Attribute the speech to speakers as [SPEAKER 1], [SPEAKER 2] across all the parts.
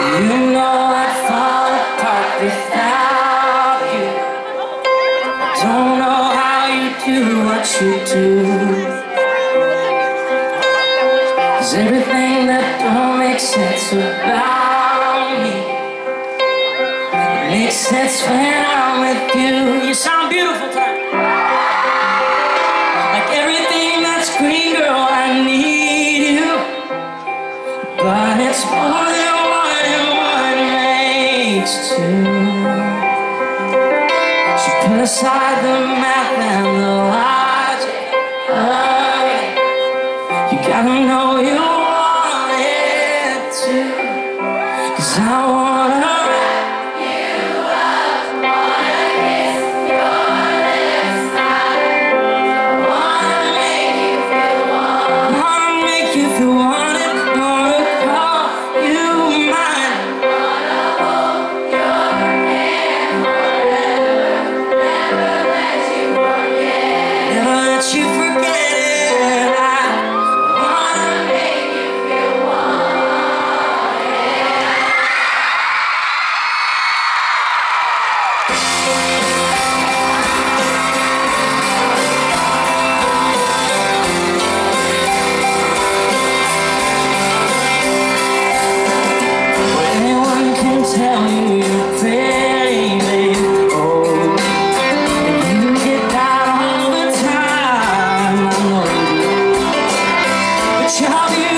[SPEAKER 1] You know I'd fall apart without you. I don't know how you do what you do. Cause everything that don't make sense about me? Makes sense when I'm with you. You sound beautiful, Like everything that's green. aside the math and the logic. You gotta know you. shall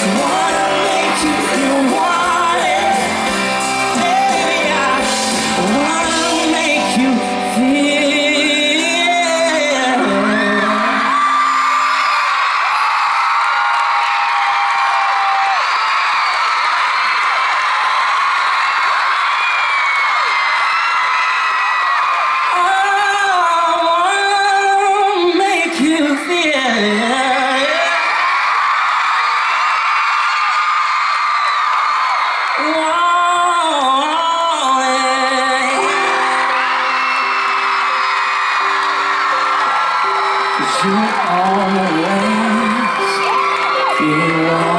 [SPEAKER 1] just wanna make you feel warm. always feel lost.